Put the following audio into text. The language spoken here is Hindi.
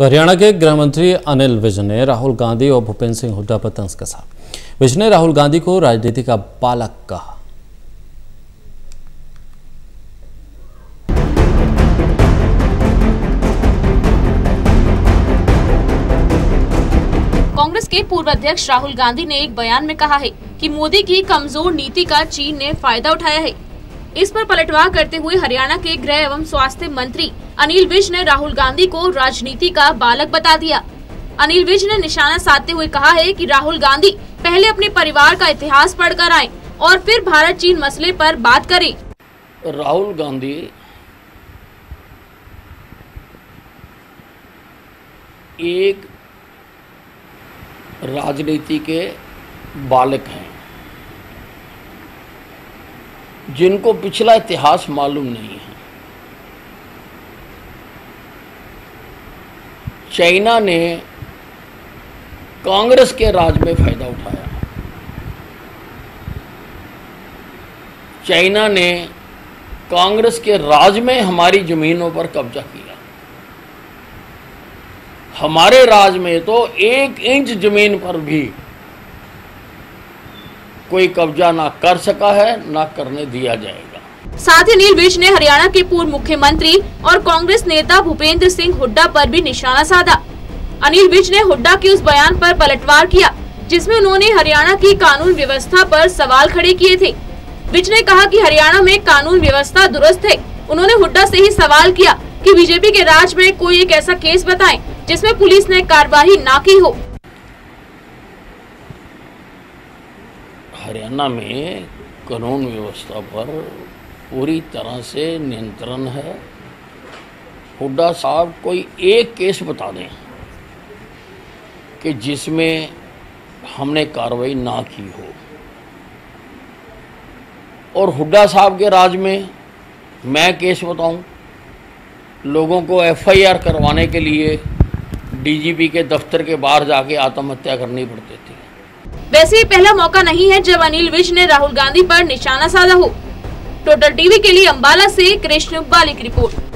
तो हरियाणा के गृह मंत्री अनिल विज ने राहुल गांधी और भूपेंद्र सिंह हुड्डा पर तंज कसा। विज ने राहुल गांधी को राजनीति का बालक कहा। कांग्रेस के पूर्व अध्यक्ष राहुल गांधी ने एक बयान में कहा है कि मोदी की कमज़ोर नीति का चीन ने फ़ायदा उठाया है। इस पर पलटवार करते हुए हरियाणा के गृह एवं स्वास्थ्य मंत्री अनिल विज ने राहुल गांधी को राजनीति का बालक बता दिया। अनिल विज ने निशाना साधते हुए कहा है कि राहुल गांधी पहले अपने परिवार का इतिहास पढ़कर आए और फिर भारत चीन मसले पर बात करें। राहुल गांधी एक राजनीति के बालक हैं। जिनको पिछला इतिहास मालूम नहीं है। चाइना ने कांग्रेस के राज में फ़ायदा उठाया। चाइना ने कांग्रेस के राज में हमारी जमीनों पर कब्जा किया। हमारे राज में तो एक इंच ज़मीन पर भी कोई कब्जा ना कर सका है, ना करने दिया जाएगा। साथ ही अनिल विज ने हरियाणा के पूर्व मुख्यमंत्री और कांग्रेस नेता भूपेंद्र सिंह हुड्डा पर भी निशाना साधा। अनिल विज ने हुड्डा के उस बयान पर पलटवार किया, जिसमें उन्होंने हरियाणा की कानून व्यवस्था पर सवाल खड़े किए थे। विज ने कहा कि हरियाणा में कानून व्यवस्था दुरुस्त है। उन्होंने हुड्डा से ही सवाल किया कि बीजेपी के राज में कोई एक ऐसा केस बताएँ, जिसमें पुलिस ने कार्यवाही ना की हो। हरियाणा में कानून व्यवस्था पर पूरी तरह से नियंत्रण है। हुड्डा साहब, कोई एक केस बता दें कि जिसमें हमने कार्रवाई ना की हो। और हुड्डा साहब के राज में मैं केस बताऊँ, लोगों को एफआईआर करवाने के लिए डीजीपी के दफ्तर के बाहर जाके आत्महत्या करनी पड़ती थी। वैसे ये पहला मौका नहीं है जब अनिल विज ने राहुल गांधी पर निशाना साधा हो। टोटल टीवी के लिए अम्बाला से कृष्ण बालिक रिपोर्ट।